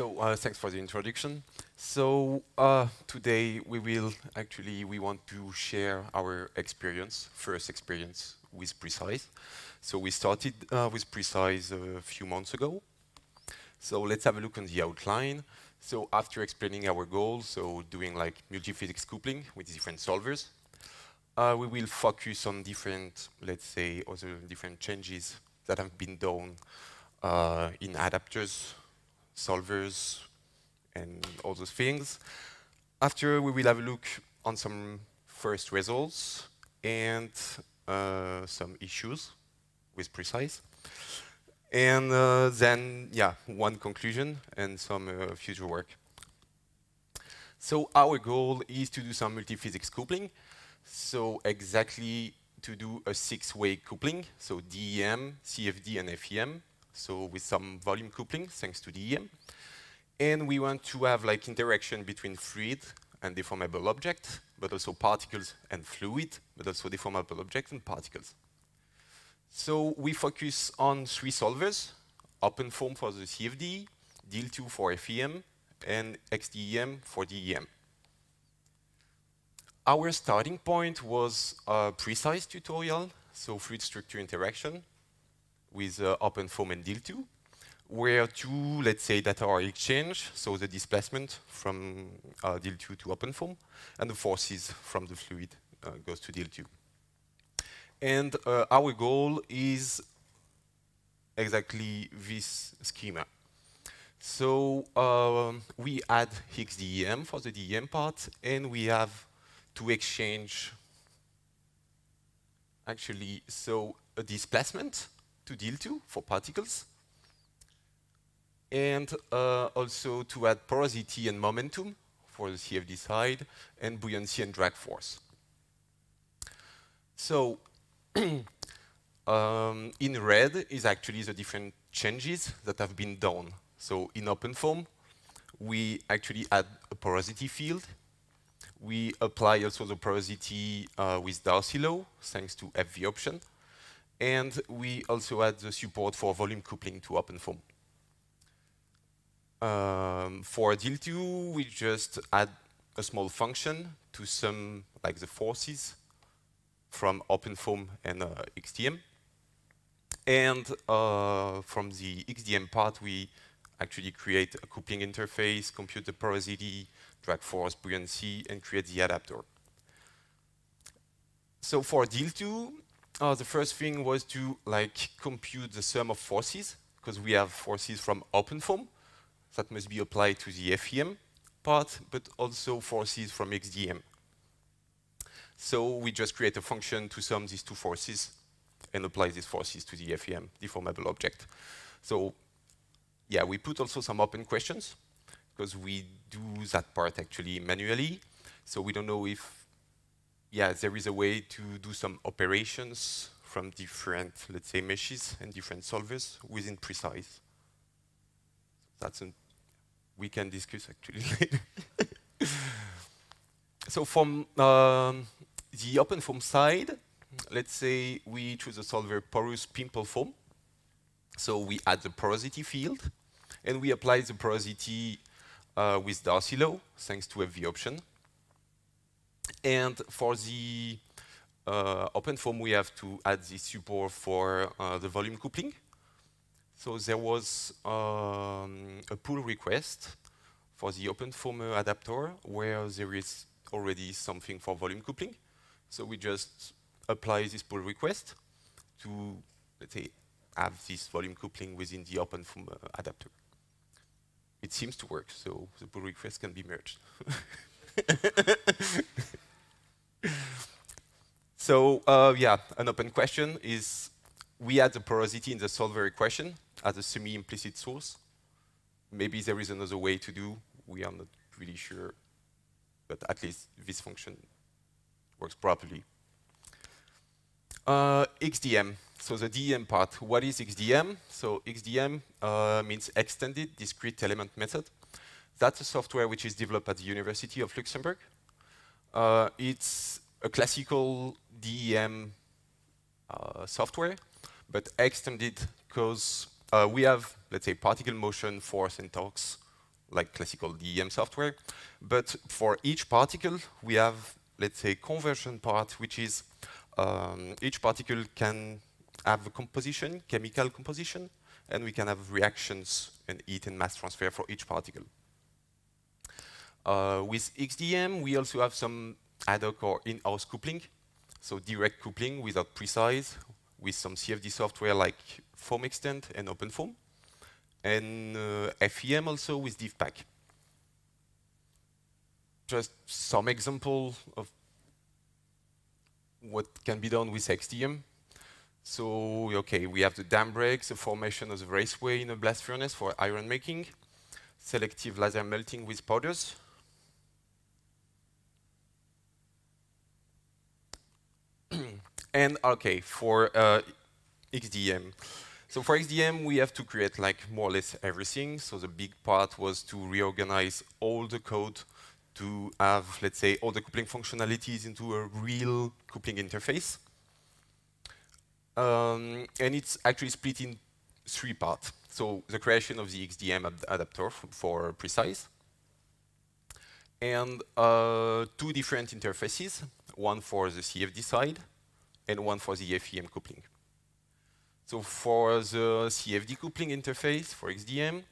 So uh, thanks for the introduction. So uh, today we will actually we want to share our experience, first experience with preCICE. So we started uh, with preCICE a few months ago. So let's have a look on the outline. So after explaining our goals, so doing like multi-physics coupling with different solvers, uh, we will focus on different, let's say, other different changes that have been done uh, in adapters, solvers, and all those things. After, we will have a look on some first results and uh, some issues with preCICE. And uh, then, yeah, one conclusion and some uh, future work. So our goal is to do some multi-physics coupling. So exactly to do a six-way coupling, so DEM, CFD, and FEM, so with some volume coupling thanks to DEM. And we want to have like interaction between fluid and deformable object, but also particles and fluid, but also deformable object and particles. So we focus on three solvers, OpenFOAM for the CFD, deal.II for FEM, and XDEM for DEM. Our starting point was a preCICE tutorial, so fluid structure interaction with uh, OpenFOAM and deal.II, where two, let's say, data are exchanged, so the displacement from uh, deal.II to OpenFOAM, and the forces from the fluid uh, goes to deal.II. And uh, our goal is exactly this schema. So um, we add XDEM for the DEM part, and we have to exchange actually so a displacement to deal.II for particles, and uh, also to add porosity and momentum for the CFD side, and buoyancy and drag force. So um, in red is actually the different changes that have been done. So in OpenFOAM, we actually add a porosity field. We apply also the porosity uh, with Darcy law, thanks to FV option. And we also add the support for volume coupling to OpenFOAM. Um, for deal.II, we just add a small function to sum like the forces from OpenFOAM and uh, XDEM. And uh, from the XDEM part, we actually create a coupling interface, compute the porosity, drag force, buoyancy, and create the adapter. So for deal.II, uh, the first thing was to like compute the sum of forces, because we have forces from OpenFOAM that must be applied to the FEM part, but also forces from XDEM. So we just create a function to sum these two forces and apply these forces to the FEM deformable object. So yeah, we put also some open questions because we do that part actually manually. So we don't know if, yeah, there is a way to do some operations from different, let's say, meshes and different solvers within preCICE. That's an, we can discuss actually later. so from um, the OpenFOAM side, let's say we choose a solver porous pimple foam. So we add the porosity field, and we apply the porosity uh, with Darcy law, thanks to FV option. And for the uh, OpenFOAM, we have to add the support for uh, the volume coupling. So there was um, a pull request for the OpenFOAM adapter where there is already something for volume coupling. So we just apply this pull request to, let's say, have this volume coupling within the OpenFOAM uh, adapter. It seems to work, so the pull request can be merged. so uh, yeah, an open question is, we add the porosity in the solver equation as a semi-implicit source. Maybe there is another way to do, we are not really sure, but at least this function works properly. Uh, XDEM, so the DEM part. What is XDEM? So XDEM uh, means Extended Discrete Element Method. That's a software which is developed at the University of Luxembourg. Uh, it's a classical DEM uh, software, but extended because uh, we have, let's say, particle motion, force, and torques like classical DEM software. But for each particle, we have, let's say, conversion part, which is um, each particle can have a composition, chemical composition, and we can have reactions and heat and mass transfer for each particle. Uh, with XDEM, we also have some ad hoc or in-house coupling, so direct coupling without preCICE, with some CFD software like foam-extend and OpenFoam, and uh, FEM also with DivPack. Just some example of what can be done with XDEM. So, okay, we have the dam breaks, the formation of the raceway in a blast furnace for iron making, selective laser melting with powders, and okay, for uh, XDEM. So for XDEM, we have to create like more or less everything. So the big part was to reorganize all the code to have, let's say, all the coupling functionalities into a real coupling interface. Um, and it's actually split in three parts. So the creation of the XDEM ad adapter for preCICE, and uh, two different interfaces, one for the CFD side and one for the FEM coupling. So for the CFD coupling interface for XDEM,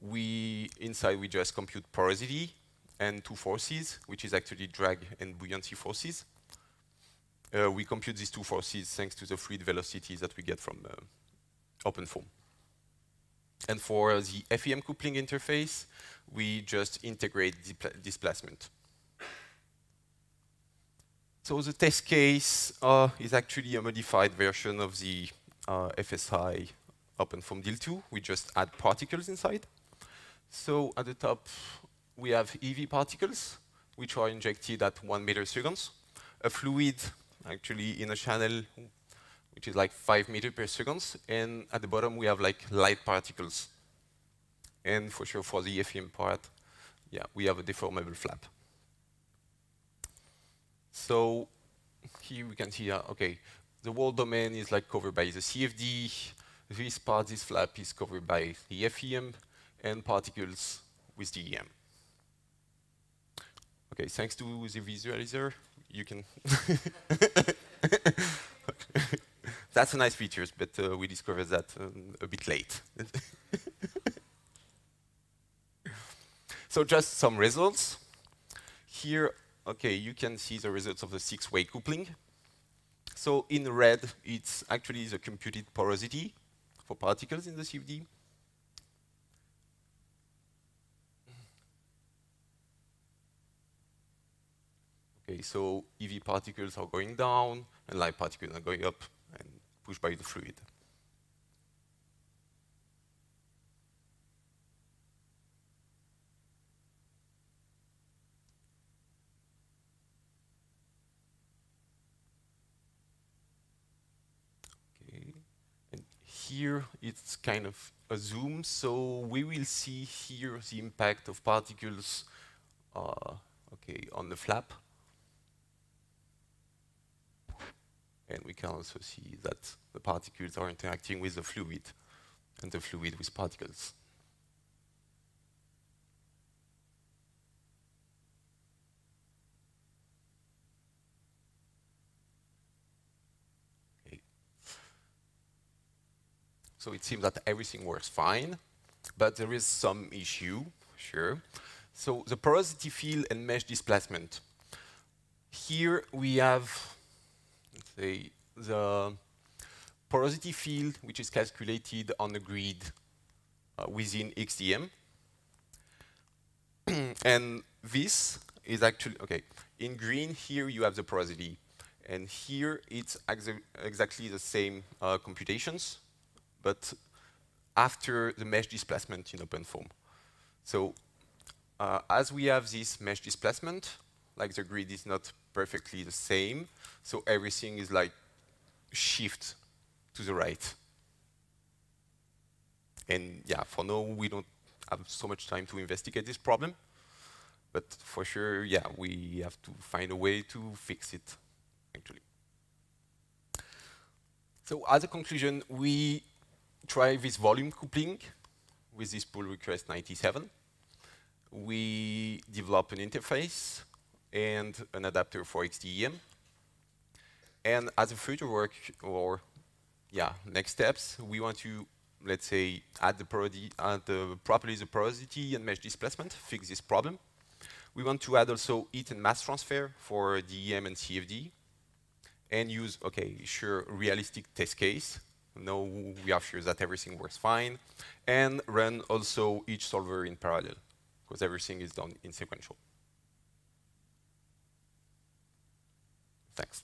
we inside we just compute porosity and two forces, which is actually drag and buoyancy forces. Uh, we compute these two forces thanks to the fluid velocities that we get from uh, OpenFoam. And for the FEM coupling interface, we just integrate displacement. So the test case uh, is actually a modified version of the uh, FSI OpenFoam deal.II. We just add particles inside. So at the top, we have EV particles, which are injected at one meter seconds. A fluid, actually, in a channel, which is like five meter per seconds. And at the bottom, we have like light particles. And for sure, for the FEM part, yeah, we have a deformable flap. So here we can see, uh, okay, the whole domain is like covered by the CFD. This part, this flap is covered by the FEM and particles with DEM. Okay, thanks to the visualizer, you can. That's a nice feature, but uh, we discovered that um, a bit late. so just some results. Here okay, you can see the results of the six-way coupling. So in red, it's actually the computed porosity for particles in the CFD. Okay, so EV particles are going down, and light particles are going up and pushed by the fluid. Here it's kind of a zoom, so we will see here the impact of particles uh, okay, on the flap. And we can also see that the particles are interacting with the fluid, and the fluid with particles. So it seems that everything works fine, but there is some issue, sure. So the porosity field and mesh displacement. Here we have, say, the porosity field, which is calculated on the grid uh, within XDEM. and this is actually, okay, in green here you have the porosity. And here it's exactly the same uh, computations but after the mesh displacement in OpenFoam. So uh, as we have this mesh displacement, like the grid is not perfectly the same, so everything is like shift to the right. And yeah, for now, we don't have so much time to investigate this problem. But for sure, yeah, we have to find a way to fix it, actually. So as a conclusion, we try this volume coupling with this pull request 97. we develop an interface and an adapter for XDEM. And as a future work, or yeah, next steps, we want to, let's say, add the, add the properties of porosity and mesh displacement, fix this problem. We want to add also heat and mass transfer for DEM and CFD, and use, okay, sure, realistic test case. No, we are sure that everything works fine, and run also each solver in parallel, because everything is done in sequential. Thanks.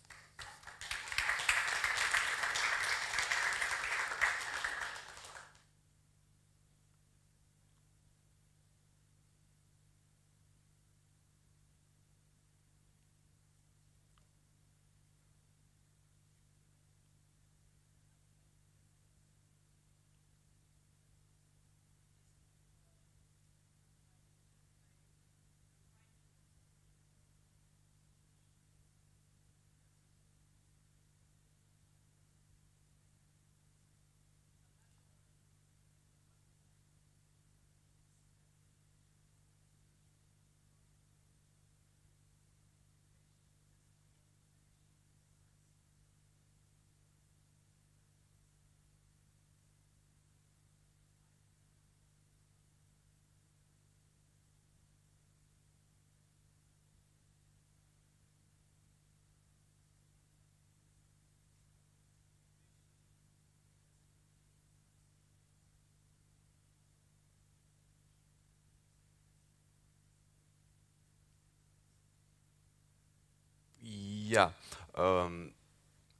Yeah. Um,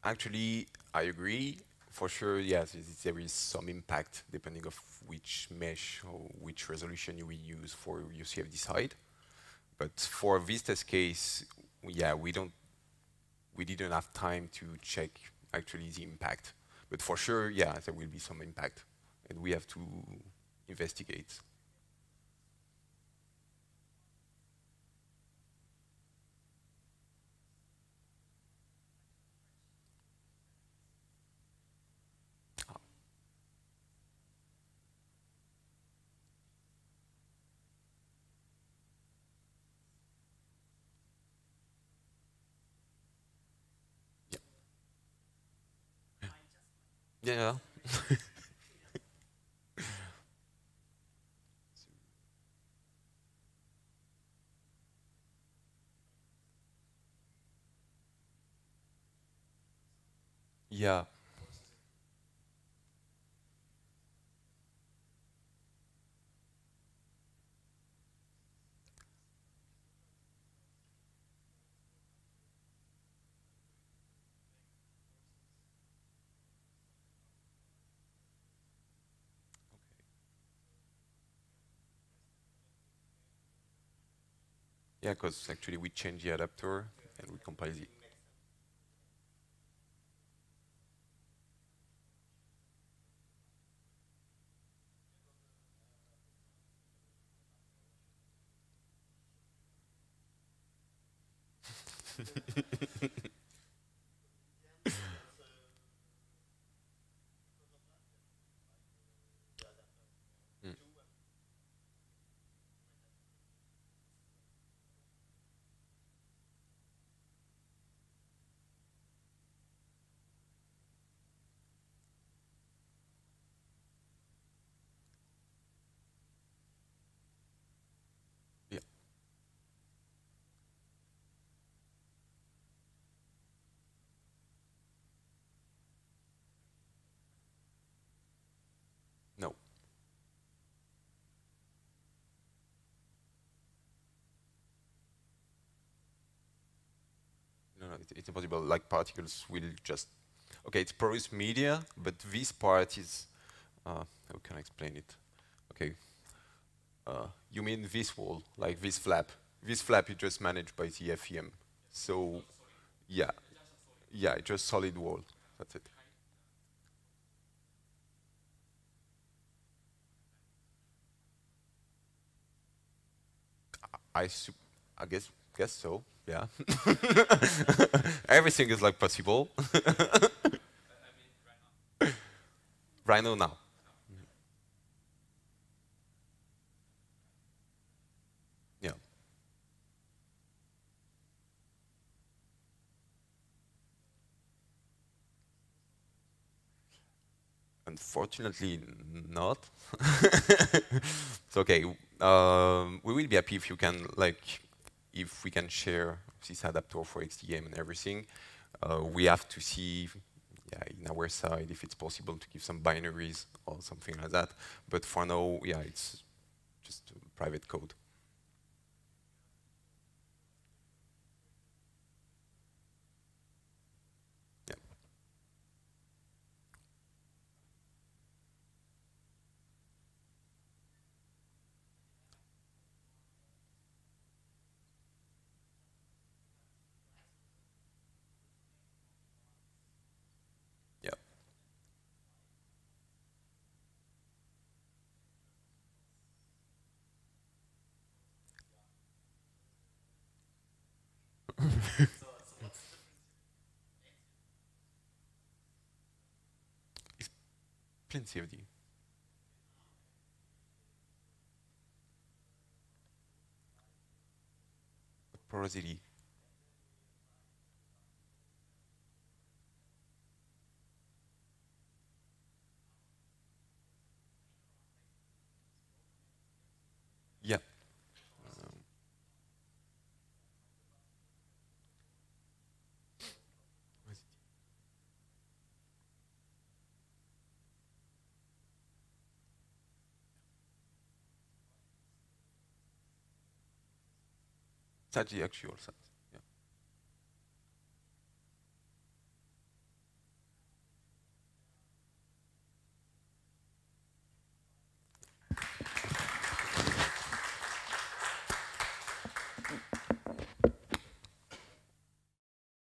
actually, I agree. For sure, yes, there is some impact depending of which mesh or which resolution you will use for your CFD side. But for this test case, yeah, we don't, we didn't have time to check actually the impact. But for sure, yeah, there will be some impact, and we have to investigate. Yeah. yeah. Yeah, because actually we change the adapter and we compile it. it, it's impossible. Like particles will just, okay, it's porous media, but this part is, uh, how can I explain it? Okay, uh, you mean this wall, like this flap. This flap is just managed by the FEM. So, yeah, yeah, it's just solid wall. That's it. I, I guess guess so yeah. Everything is like possible. Rhino now. Yeah. Unfortunately, not. it's okay. Um, we will be happy if you can like if we can share this adapter for XDEM and everything. Uh, we have to see yeah, in our side if it's possible to give some binaries or something like that. But for now, yeah, it's just private code. Plenty of you. Porosity. That's the actual size.